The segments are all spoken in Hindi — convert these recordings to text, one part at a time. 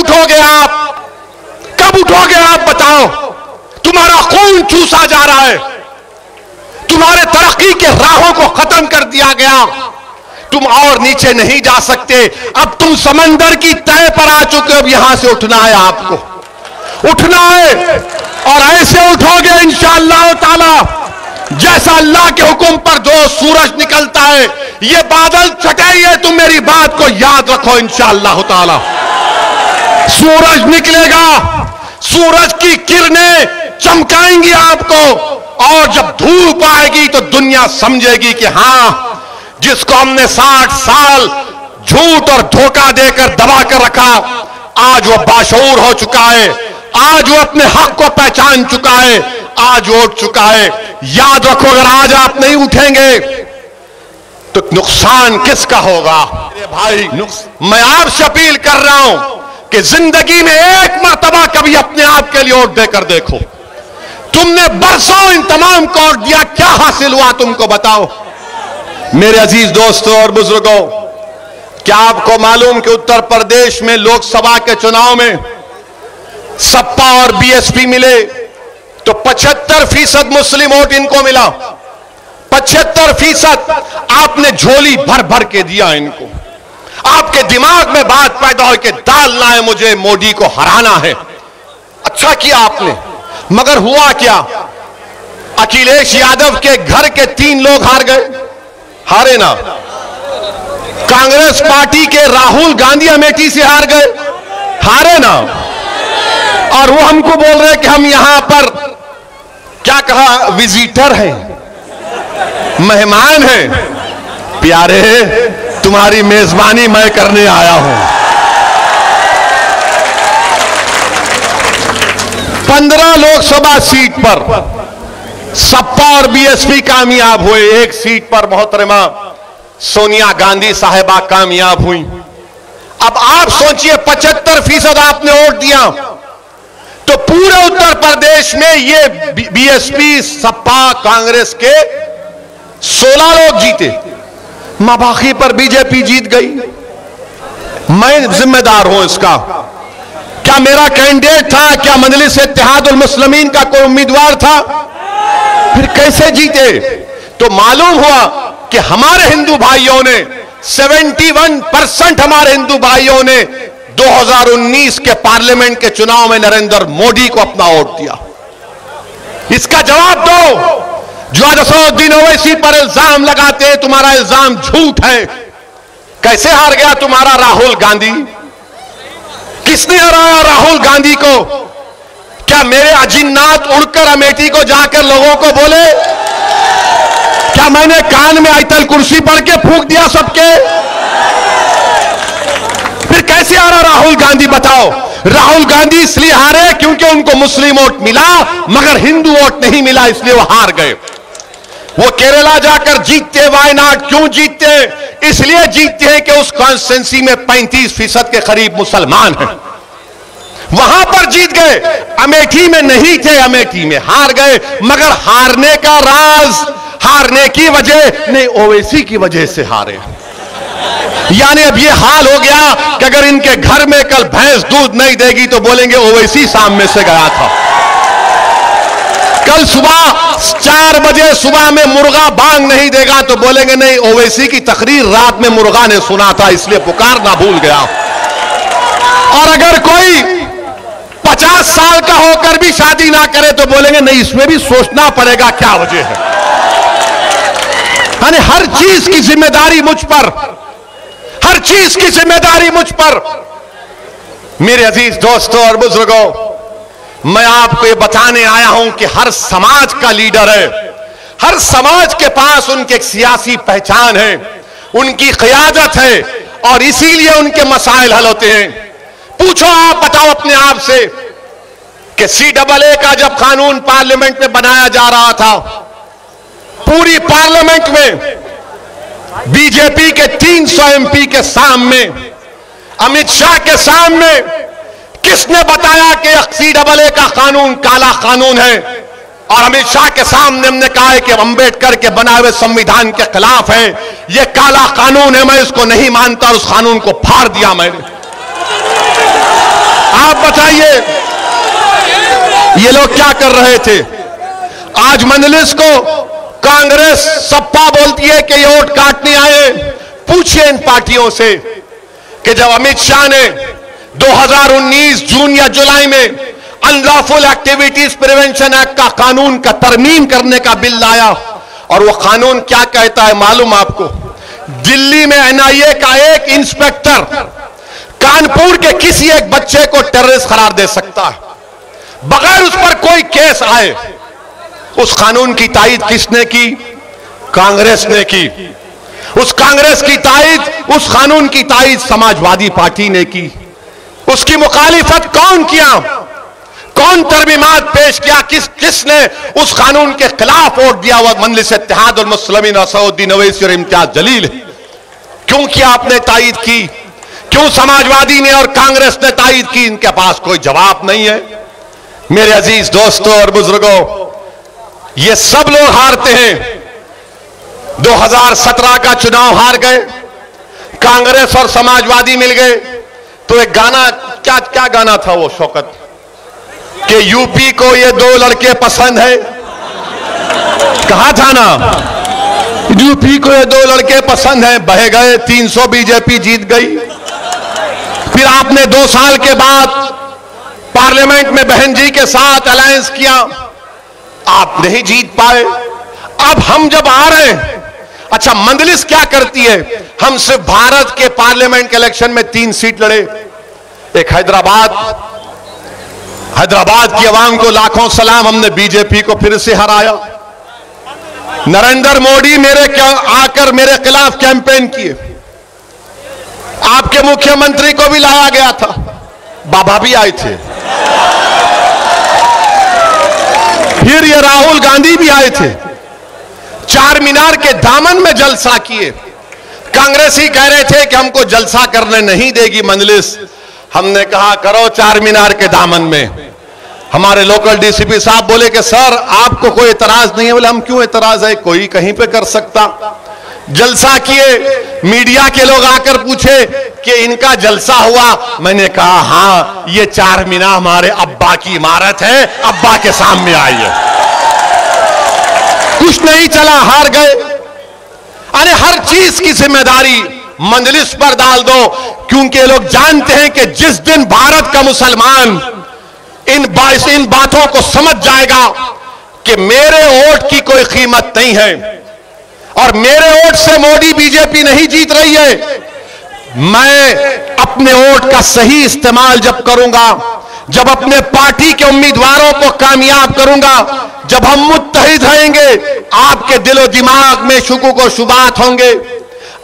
उठोगे आप? कब उठोगे आप बताओ? तुम्हारा खून चूसा जा रहा है। तुम्हारे तरक्की के राहों को खत्म कर दिया गया। तुम और नीचे नहीं जा सकते। अब तुम समंदर की तय पर आ चुके अब यहाँ से उठना है आपको। उठना है। और ऐसे उठोगे, इंशाअल्लाह ताला, जैसा अल्लाह के हुक्म पर जो सूरज निकलता है। ये बादल छटाइए तुम मेरी बात को याद रखो, इंशाअल्लाह ताला। सूरज निकलेगा। सूरज की किरणें चमकाएँगी आपको, और जब धूप आएगी तो दुनिया समझेगी कि हाँ, जिसको हमने साठ साल झूठ और धोखा देकर दबा कर रखा, आज वो बाशूर हो चुका है। आज वो अपने हक को पहचान चुका है। आज उठ चुका है। याद रखो, अगर आज आप नहीं उठेंगे तो नुकसान किसका होगा? भाई मैं आपसे अपील कर रहा हूँ कि ज़िंदगी में एक मरतबा कभी अपने आप के लिए वोट देकर देखो। तुमने बरसों इन तमाम को वोट दिया, क्या हासिल हुआ तुमको बताओ? मेरे अज़ीज़ दोस्तों और बुज़ुर्गों, क्या आपको मालूम कि उत्तर प्रदेश में लोकसभा के चुनाव में सपा और बीएसपी मिले तो 75 फ़ीसद मुस्लिम वोट इनको मिला। 75 फ़ीसद आपने झोली भर भर के दिया इनको। आपके दिमाग में बात पैदा हो कि डालना है मुझे, मोदी को हराना है। अच्छा किया आपने, मगर हुआ क्या? अखिलेश यादव के घर के तीन लोग हार गए। हारे ना। कांग्रेस पार्टी के राहुल गांधी अमेठी से हार गए। हारे ना। और वो हमको बोल रहे कि हम यहाँ पर, क्या कहा विजिटर हैं, मेहमान हैं। प्यारे तुम्हारी मेजबानी मैं करने आया हूँ। पंद्रह लोकसभा सीट पर सपा और बीएसपी कामयाब हुए, एक सीट पर मोहतरमा सोनिया गांधी साहेबा कामयाब हुई। अब आप सोचिए, पचहत्तर फ़ीसद आपने वोट दिया। तो पूरे उत्तर प्रदेश में ये बीएसपी, सपा, कांग्रेस के 16 लोग जीते। मबाखी पर बीजेपी जीत गई। मैं जिम्मेदार हूँ इसका। क्या मेरा कैंडिडेट था? क्या मजलिस मुस्लिमीन का कोई उम्मीदवार था? फिर कैसे जीते? तो मालूम हुआ कि हमारे हिंदू भाइयों ने 71 परसेंट हमारे हिंदू भाइयों ने 2019 के पार्लियामेंट के चुनाव में नरेंद्र मोदी को अपना वोट दिया। इसका जवाब दो। जो असदुद्दीन ओवैसी पर इल्ज़ाम लगाते हैं, तुम्हारा इल्ज़ाम झूठ है। कैसे हार गया तुम्हारा राहुल गांधी? किसने हराया राहुल गांधी को? क्या मेरे अजिन्नाथ उड़कर अमेठी को जाकर लोगों को बोले? क्या मैंने कान में आयतल कुर्सी पढ़ के फूक दिया सबके? फिर कैसे रहा राहुल गांधी बताओ? राहुल गांधी इसलिए हारे क्योंकि उनको मुस्लिम वोट मिला, मगर हिंदू वोट नहीं मिला, इसलिए वो हार गए। वो केरला जाकर जीतते वायनाड क्यों जीतते? इसलिए जीतते हैं कि उस कॉन्स्टेंसी में 35 फ़ीसद के करीब मुसलमान हैं। वहाँ पर जीत गए। अमेठी में नहीं थे, अमेठी में हार गए, मगर हारने का राज, हारने की वजह, नहीं, ओवैसी की वजह से हारे। यानी अब ये हाल हो गया कि अगर इनके घर में कल भैंस दूध नहीं देगी तो बोलेंगे ओवैसी सामने से गया था। कल सुबह चार बजे सुबह में मुर्गा बांग नहीं देगा तो बोलेंगे नहीं, ओवैसी की तकरीर रात में मुर्गा ने सुना था, इसलिए पुकार ना भूल गया। और अगर कोई पचास साल का होकर भी शादी ना करे तो बोलेंगे नहीं, इसमें भी सोचना पड़ेगा क्या वजह है। यानी हर चीज़ की ज़िम्मेदारी मुझ पर, हर चीज़ की ज़िम्मेदारी मुझ पर। मेरे अज़ीज़ दोस्तों और बुज़ुर्गों मैं आपको ये बताने आया हूँ कि हर समाज का लीडर है। हर समाज के पास उनकी एक सियासी पहचान है, उनकी क्यादत है, और इसीलिए उनके मसाइल हल होते हैं। पूछो आप, बताओ अपने आप से कि सी डबल ए का जब कानून पार्लियामेंट में बनाया जा रहा था, पूरी पार्लियामेंट में बीजेपी के 300 एमपी के सामने, अमित शाह के सामने किसने बताया कि सी डबल ए का कानून काला कानून है? और अमित शाह के सामने हमने कहा है कि अंबेडकर के बनाए हुए संविधान के खिलाफ है। यह काला कानून है, मैं इसको नहीं मानता और उस कानून को फाड़ दिया मैंने आप बताइए, ये लोग क्या कर रहे थे? आज मंजलिस को कांग्रेस सप्पा बोलती है कि ये वोट काटने आए। पूछिए इन पार्टियों से कि जब अमित शाह ने 2019 जून या जुलाई में अनलॉफुल एक्टिविटीज़ प्रिवेंशन एक्ट का कानून का तरमीम करने का बिल लाया। और वो कानून क्या कहता है मालूम आपको? दिल्ली में एनआईए का एक इंस्पेक्टर कानपुर के किसी एक बच्चे को टेररिस्ट करार दे सकता है। बगैर उस पर कोई केस आए, उस कानून की तायद किसने की? कांग्रेस ने की। उस कांग्रेस की तायद उस कानून की तायद समाजवादी पार्टी ने की। उसकी मुखालिफत कौन किया? कौन तरमीमात पेश किया? किस, किसने उस कानून के खिलाफ वोट दिया? हुआ मंजलिस इतिहाद और मुसलमिन असउद्दीन अवैसी और इम्तियाज़ जलील क्यों किया आपने तायद की? क्यों समाजवादी ने और कांग्रेस ने तायद की? इनके पास कोई जवाब नहीं है। मेरे अज़ीज़ दोस्तों और बुज़ुर्गों, ये सब लोग हारते हैं। 2017 का चुनाव हार गए। कांग्रेस और समाजवादी मिल गए। तो एक गाना, क्या क्या गाना था वो, शौकत? कि यूपी को ये दो लड़के पसंद है। कहा था ना? यूपी को ये दो लड़के पसंद है, बह गए 300 बीजेपी जीत गई। फिर आपने दो साल के बाद पार्लियामेंट में बहन जी के साथ अलायंस किया। आप नहीं जीत पाए। अब हम जब आ रहे हैं अच्छा मंदलिस क्या करती है? हम सिर्फ़ भारत के पार्लियामेंट के इलेक्शन में तीन सीट लड़े। एक हैदराबाद। हैदराबाद की आवाम को लाखों सलाम हमने बीजेपी को फिर से हराया। नरेंद्र मोदी मेरे आकर मेरे खिलाफ कैंपेन किए। आपके मुख्यमंत्री को भी लाया गया था। बाबा भी आए थे। फिर ये राहुल गांधी भी आए थे। चार मीनार के दामन में जलसा किए। कांग्रेस ही कह रहे थे कि हमको जलसा करने नहीं देगी मंजलिस। हमने कहा, करो चार मीनार के दामन में। हमारे लोकल डीसीपी साहब बोले कि, सर, आपको कोई एतराज़ नहीं है। बोले, हम क्यों एतराज़ है? कोई कहीं पे कर सकता। जलसा किए। मीडिया के लोग आकर पूछे कि इनका जलसा हुआ। मैंने कहा हाँ ये चार मीना हमारे अब्बा की इमारत है। अब्बा के सामने आई है। कुछ नहीं चला, हार गए। अरे हर चीज़ की ज़िम्मेदारी मंजलिस पर डाल दो, क्योंकि लोग जानते हैं कि जिस दिन भारत का मुसलमान इन बाईस इन बातों को समझ जाएगा कि मेरे वोट की कोई कीमत नहीं है। और मेरे वोट से मोदी बीजेपी नहीं जीत रही है। मैं अपने वोट का सही इस्तेमाल जब करूँगा जब अपने पार्टी के उम्मीदवारों को कामयाब करूँगा, जब हम मुतहद रहेंगे आपके दिलो दिमाग में शुकू को शुबात होंगे।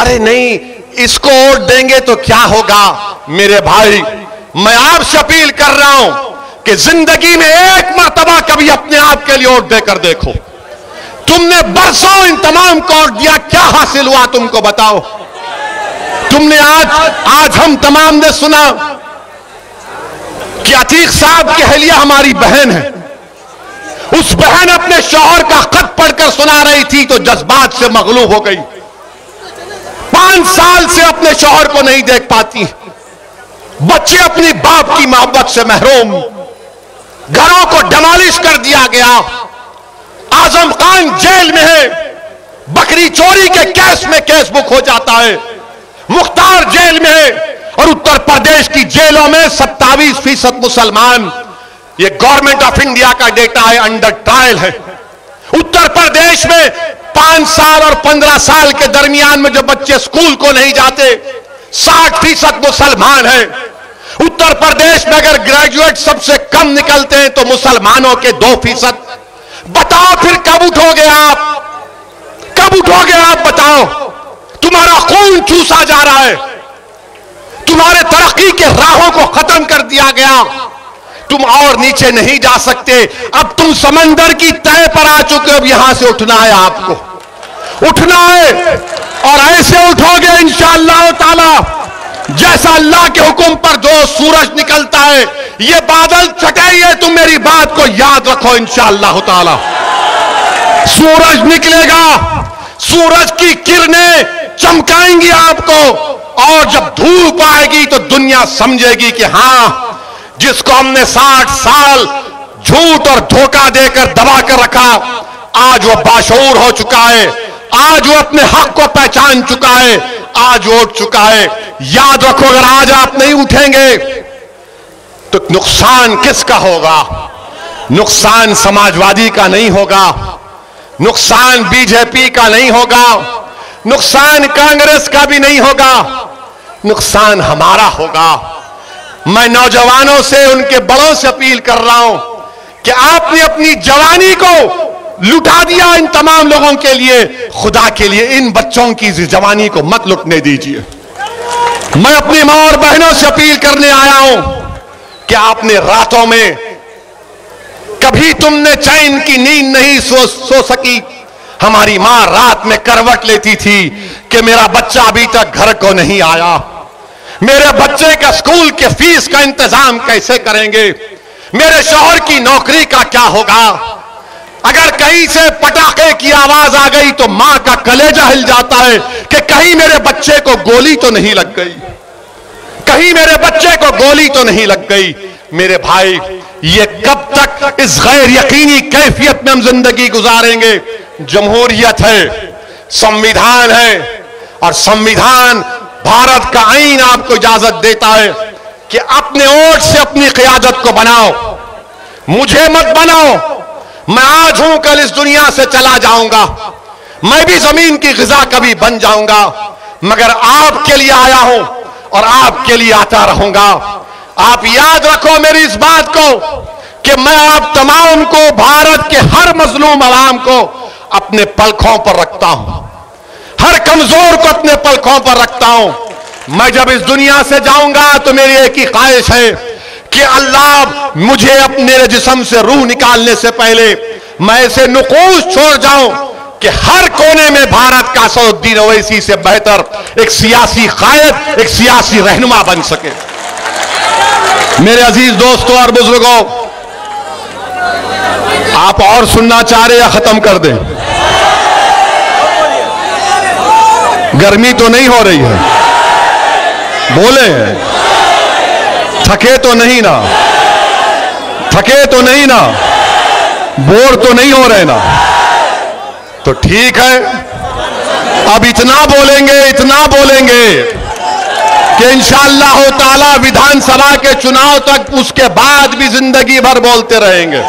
अरे नहीं, इसको वोट देंगे तो क्या होगा? मेरे भाई, मैं आपसे अपील कर रहा हूँ कि ज़िंदगी में एक मरतबा कभी अपने आप के लिए वोट देकर देखो। तुमने बरसों इन तमाम को वोट दिया, क्या हासिल हुआ तुमको बताओ? तुमने आज आज हम तमाम ने सुना कि साहब की हलिया हमारी बहन है। उस बहन अपने शौहर का खत पढ़कर सुना रही थी तो जज्बात से मगलूब हो गई। पाँच साल से अपने शौहर को नहीं देख पाती। बच्चे अपनी बाप की मोहब्बत से महरूम। घरों को डमालिश कर दिया गया। आज़म खान जेल में है। बकरी चोरी के केस में केस बुक हो जाता है। मुख्तार जेल में है। और उत्तर प्रदेश की जेलों में सत्तावीस फ़ीसद मुसलमान। ये गवर्नमेंट ऑफ़ इंडिया का डेटा है अंडर ट्रायल है। उत्तर प्रदेश में पाँच साल और पंद्रह साल के दरमियान में जो बच्चे स्कूल को नहीं जाते, साठ फ़ीसद मुसलमान है। उत्तर प्रदेश में अगर ग्रेजुएट सबसे कम निकलते हैं तो मुसलमानों के दो फ़ीसद। बताओ फिर कब उठोगे आप? कब उठोगे आप? बताओ। तुम्हारा खून चूसा जा रहा है। तुम्हारे तरक्की के राहों को खत्म कर दिया गया। तुम और नीचे नहीं जा सकते। अब तुम समंदर की तय पर आ चुके हो। अब यहाँ से उठना है आपको। उठना है और ऐसे उठोगे इंशाअल्लाह ताला, जैसा अल्लाह के हुक्म पर जो सूरज निकलता है, ये बादल छटाइए। तुम मेरी बात को याद रखो इंशाअल्लाह ताला। सूरज निकलेगा। सूरज की किरणें चमकाएँगी आपको। और जब धूप आएगी तो दुनिया समझेगी कि हाँ, जिसको हमने साठ साल झूठ और धोखा देकर दबा कर रखा, आज वो बाशूर हो चुका है, आज वो अपने हक को पहचान चुका है, आज वो उठ चुका है। याद रखो, अगर आज आप नहीं उठेंगे तो नुकसान किसका होगा? नुकसान समाजवादी का नहीं होगा, नुकसान बीजेपी का नहीं होगा, नुकसान कांग्रेस का भी नहीं होगा। नुकसान हमारा होगा। मैं नौजवानों से उनके बड़ों से अपील कर रहा हूँ कि आपने अपनी जवानी को लुटा दिया इन तमाम लोगों के लिए। खुदा के लिए इन बच्चों की जवानी को मत लुटने दीजिए। मैं अपनी माँ और बहनों से अपील करने आया हूँ कि आपने रातों में कभी तुमने चैन की नींद नहीं सो सो सकी। हमारी माँ रात में करवट लेती थी कि मेरा बच्चा अभी तक घर को नहीं आया। मेरे बच्चे का स्कूल के फ़ीस का इंतज़ाम कैसे करेंगे? मेरे शोहर की नौकरी का क्या होगा? अगर कहीं से पटाखे की आवाज़ आ गई तो माँ का कलेजा हिल जाता है कि कहीं मेरे बच्चे को गोली तो नहीं लग गई। कहीं मेरे बच्चे को गोली तो नहीं लग गई। मेरे भाई, ये कब तक इस गैर यकीनी कैफियत में हम ज़िंदगी गुजारेंगे? जमहूरियत है, संविधान है और संविधान भारत का आईन आपको इजाज़त देता है कि अपने ओट से अपनी क्यादत को बनाओ। मुझे मत बनाओ। मैं आज हूँ, कल इस दुनिया से चला जाऊँगा। मैं भी ज़मीन की गजा कभी बन जाऊँगा। मगर आपके लिए आया हूँ और आपके लिए आता रहूँगा। आप याद रखो मेरी इस बात को कि मैं आप तमाम को, भारत के हर मजलूम आवाम को अपने पलखों पर रखता हूँ। हर कमज़ोर को अपने पलखों पर रखता हूँ। मैं जब इस दुनिया से जाऊँगा तो मेरी एक ही ख्वाहिश है कि अल्लाह मुझे अपने जिसम से रूह निकालने से पहले मैं ऐसे नुकूस छोड़ जाऊँ कि हर कोने में भारत का सऊद्दीन ओवैसी से बेहतर एक सियासी कायद एक सियासी रहनुमा बन सके। मेरे अज़ीज़ दोस्तों और बुज़ुर्गों, आप और सुनना चाह रहे या खत्म कर दें? गर्मी तो नहीं हो रही है। बोले, थके तो नहीं ना। थके तो नहीं ना। बोर तो नहीं हो रहे ना। तो ठीक है, अब इतना बोलेंगे इतना बोलेंगे कि इंशाअल्लाह ताला विधानसभा के चुनाव तक उसके बाद भी ज़िंदगी भर बोलते रहेंगे।